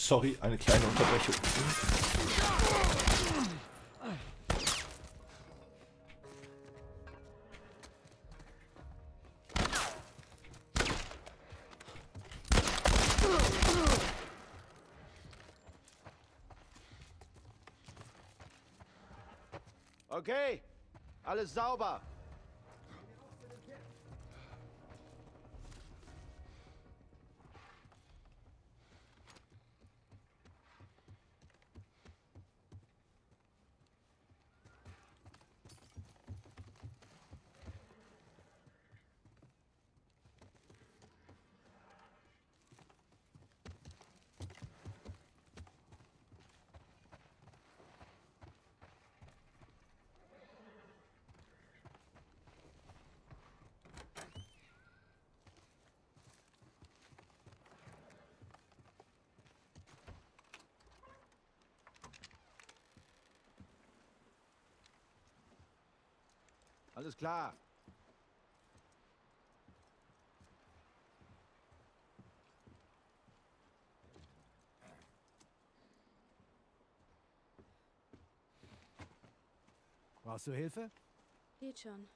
Sorry, eine kleine Unterbrechung. Okay, alles sauber. Alles klar. Brauchst du Hilfe? Geht schon.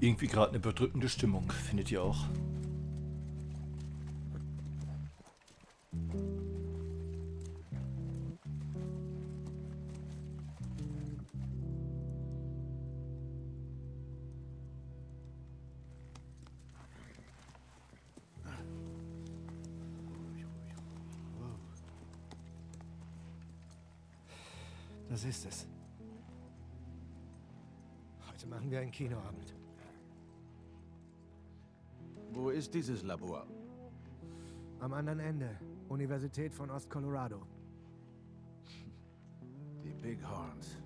Irgendwie gerade eine bedrückende Stimmung, findet ihr auch? Das ist es. Heute machen wir einen Kinoabend. Ist dieses Labor? Am anderen Ende. Universität von Ost-Colorado. Die Bighorns.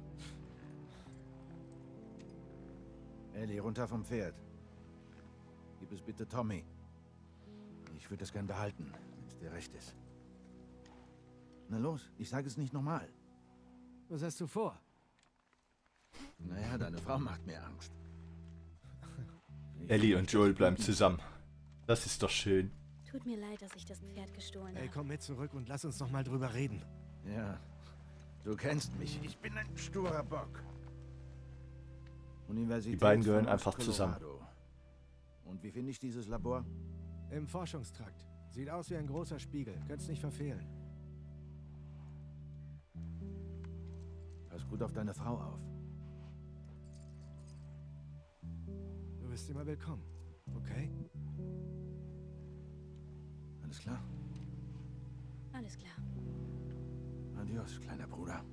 Ellie, runter vom Pferd. Gib es bitte Tommy. Ich würde es gern behalten, wenn es dir recht ist. Na los, ich sage es nicht nochmal. Was hast du vor? Naja, deine Frau macht mir Angst. Ellie und Joel bleiben zusammen. Das ist doch schön. Tut mir leid, dass ich das Pferd gestohlen habe. komm mit zurück und lass uns noch mal drüber reden. Ja, du kennst mich. Ich bin ein sturer Bock. Universität Die beiden gehören einfach zusammen. Colorado. Und wie finde ich dieses Labor? Im Forschungstrakt. Sieht aus wie ein großer Spiegel. Könnt's nicht verfehlen. Pass gut auf deine Frau auf. Du bist immer willkommen. Okay? Alles klar? Alles klar. Adios, kleiner Bruder.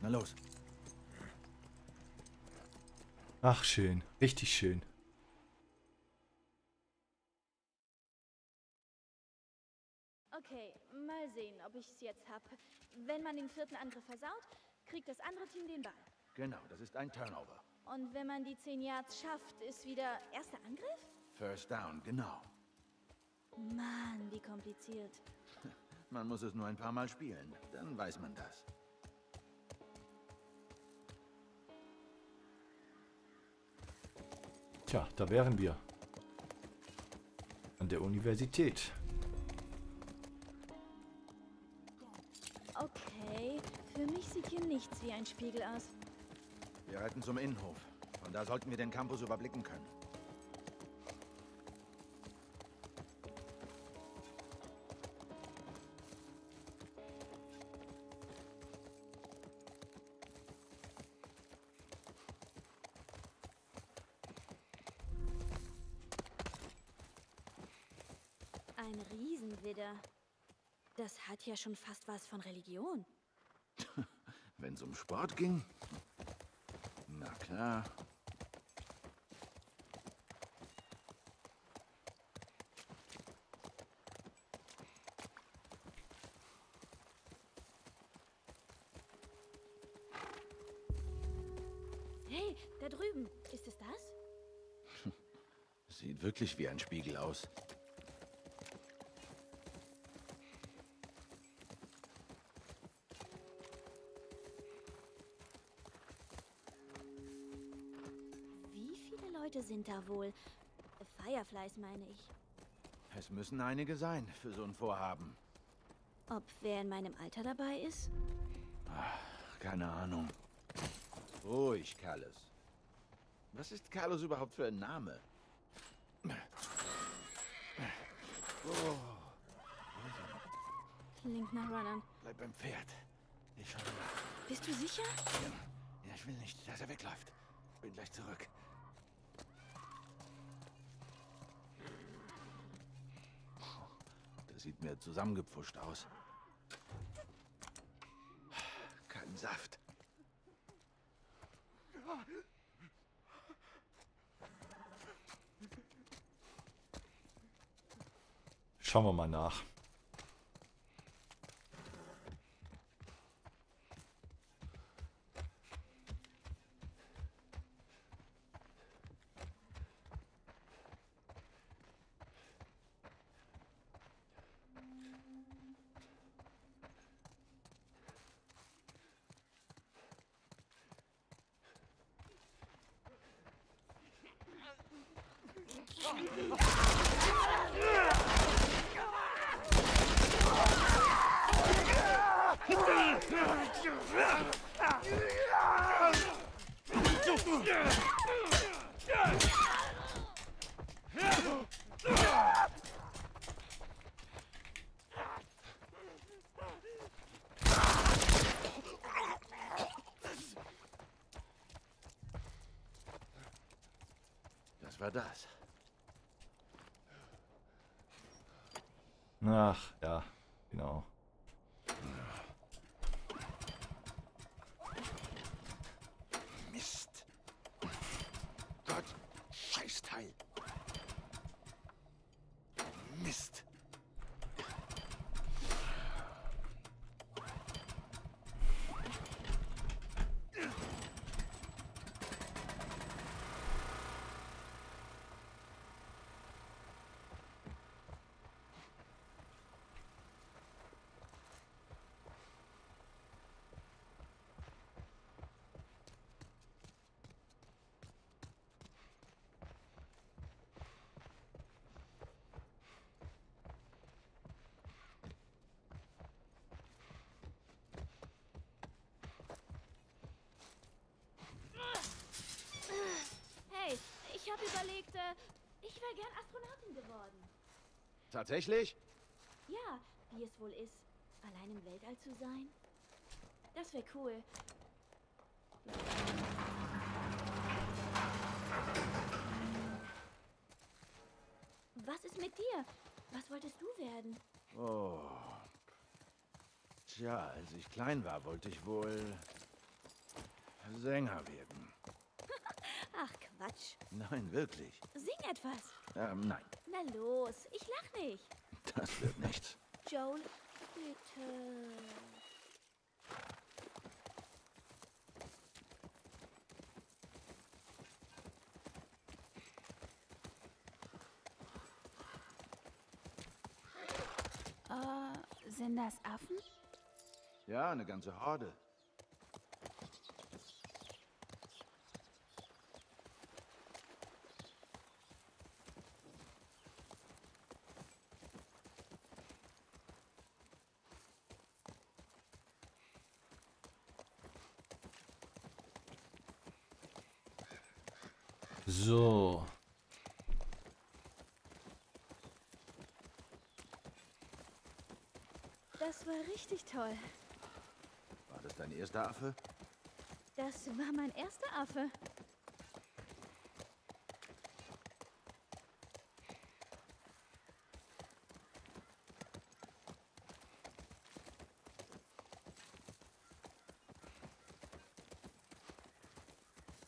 Na los. Ach, schön. Richtig schön. Okay, mal sehen, ob ich es jetzt hab. Wenn man den vierten Angriff versaut, kriegt das andere Team den Ball. Genau, das ist ein Turnover. Und wenn man die 10 Yards schafft, ist wieder erster Angriff? First down, genau. Mann, wie kompliziert. Man muss es nur ein paar Mal spielen, dann weiß man das. Tja, da wären wir. An der Universität. Okay, für mich sieht hier nichts wie ein Spiegel aus. Wir reiten zum Innenhof. Von da sollten wir den Campus überblicken können. Rede. Das hat ja schon fast was von Religion. Wenn es um Sport ging? Na klar. Hey, da drüben. Ist es das? Sieht wirklich wie ein Spiegel aus. Leute sind da wohl? Fireflies meine ich. Es müssen einige sein für so ein Vorhaben. Ob wer in meinem Alter dabei ist? Keine Ahnung. Ruhig, Carlos. Was ist Carlos überhaupt für ein Name? Klingt nach Runnern. Bleib beim Pferd. Ich schaue nach. Bist du sicher? Ja, ich will nicht, dass er wegläuft. Bin gleich zurück. Sieht mir zusammengepfuscht aus. Kein Saft. Schauen wir mal nach. Das war das. Ach, ja, genau. Mist. Gott, Scheißteil. Mist. Hey, ich habe überlegt, äh, ich wäre gern Astronautin geworden. Tatsächlich? Ja, wie es wohl ist, allein im Weltall zu sein. Das wäre cool. Was ist mit dir? Was wolltest du werden? Oh. Tja, als ich klein war, wollte ich wohl Sänger werden. Ach Quatsch. Nein, wirklich. Sing etwas. Ähm, nein, Na los, ich lach nicht. das wird nichts. Joel, bitte. Äh, sind das Affen? Ja, eine ganze Horde. So. Das war richtig toll. War das dein erster Affe? Das war mein erster Affe.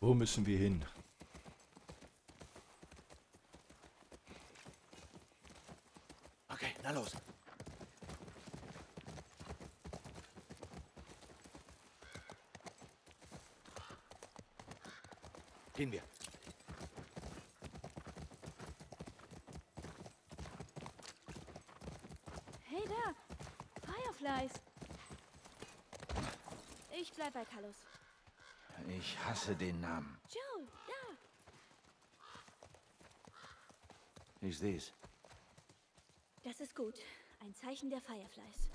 Wo müssen wir hin? Okay, na los. Gehen wir. Hey da! Fireflies! Ich bleib bei Carlos. Ich hasse den Namen. Joel, da! Ich seh's. Das ist gut. Ein Zeichen der Fireflies.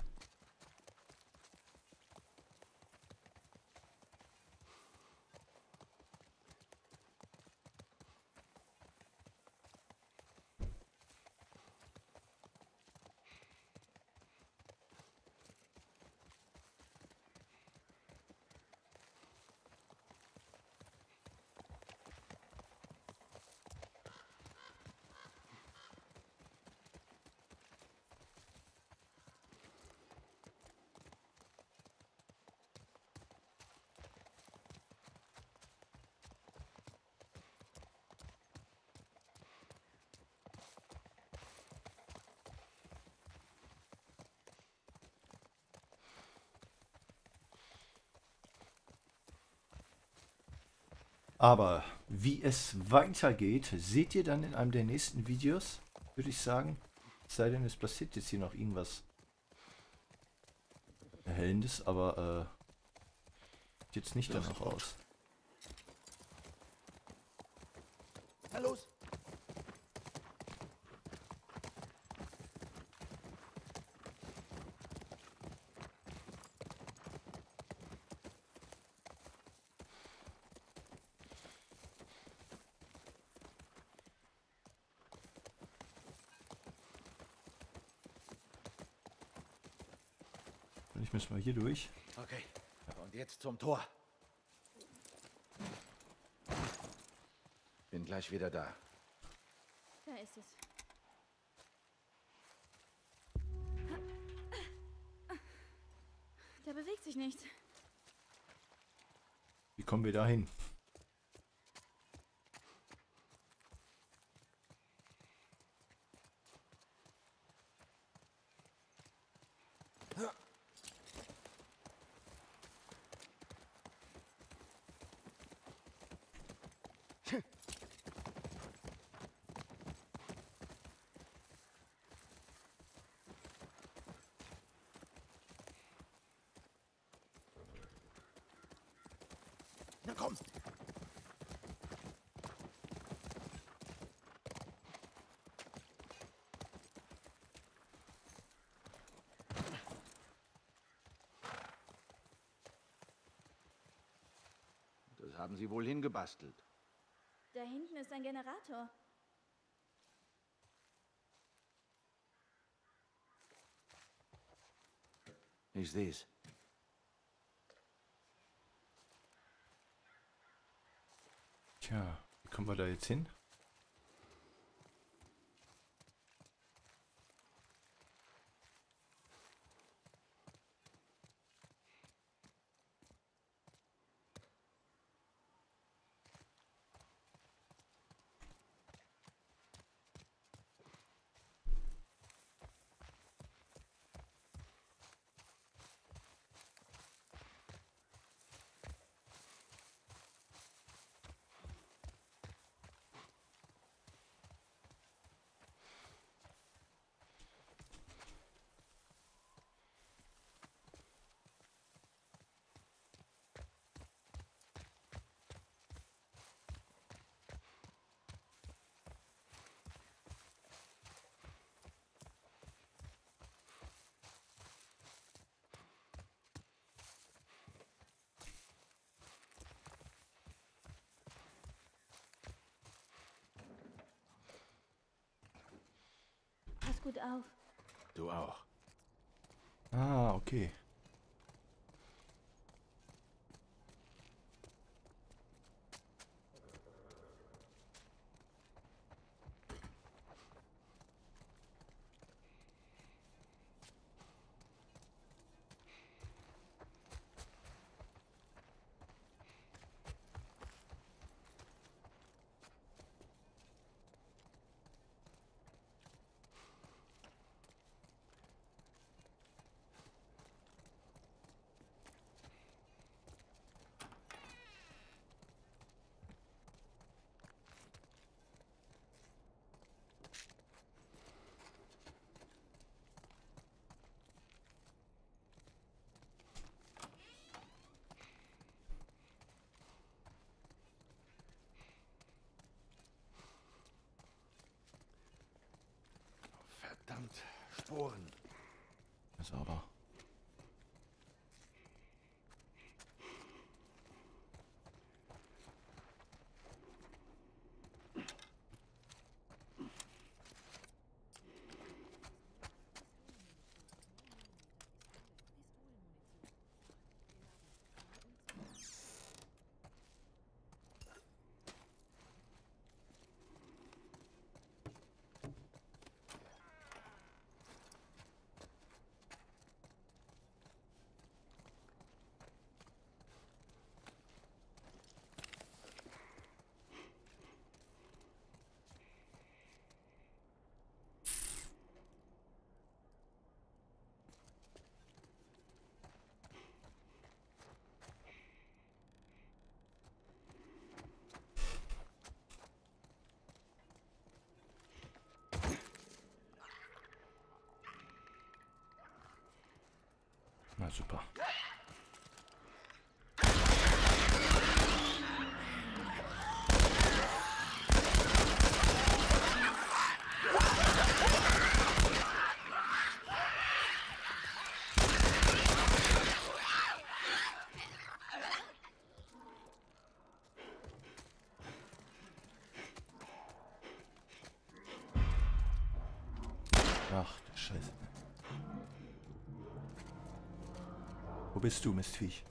Aber wie es weitergeht, seht ihr dann in einem der nächsten Videos, würde ich sagen. Es sei denn, es passiert jetzt hier noch irgendwas Erhellendes, aber äh, jetzt nicht danach aus. Na los! Ich müssen wir hier durch. Okay. Und jetzt zum Tor. Bin gleich wieder da. Da ist es. Da bewegt sich nichts. Wie kommen wir da hin? Na komm! Das haben Sie wohl hingebastelt. Da hinten ist ein Generator. Ich seh's. Tja, wie kommen wir da jetzt hin? Gut auf. Du auch. Ah, okay. Sporen. Sauber. Na super. Ach du Scheiße. Bist du, Mistviech?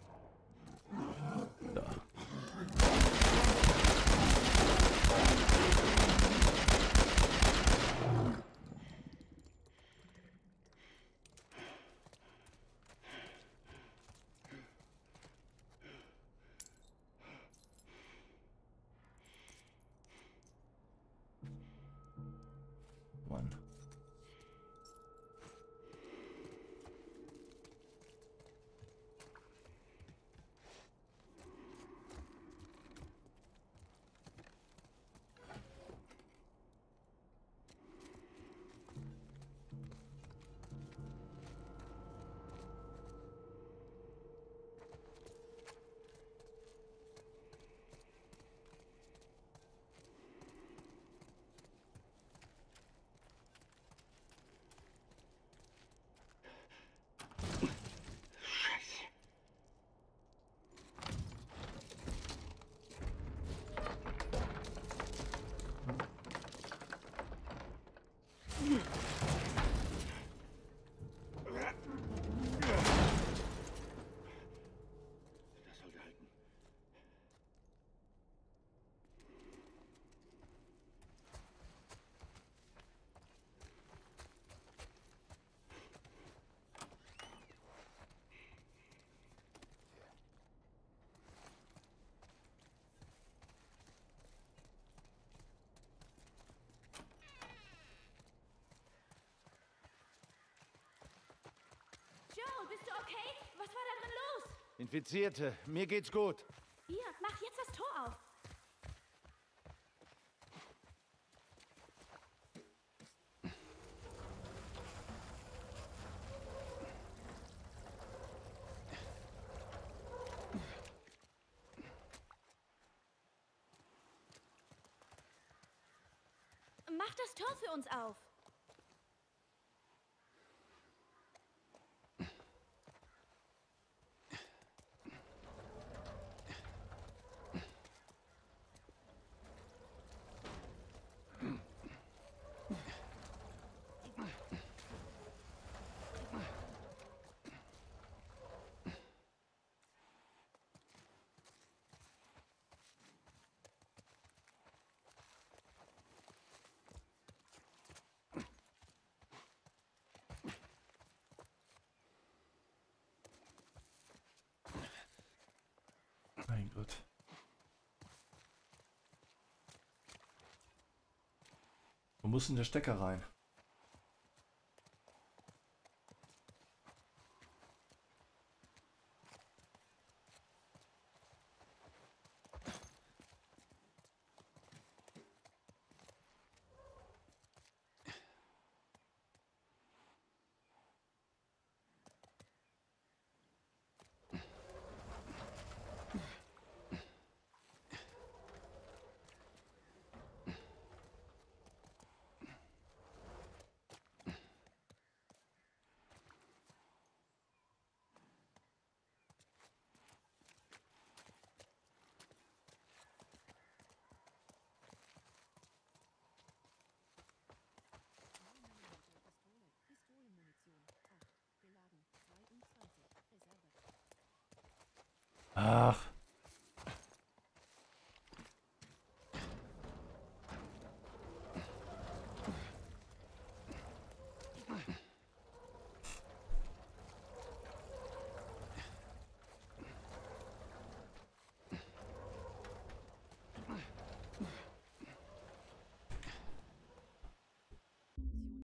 Bist du okay? Was war da drin los? Infizierte, mir geht's gut. Hier, mach jetzt das Tor auf. Mach das Tor für uns auf. Mein Gott. Wo muss denn der Stecker rein? Ah.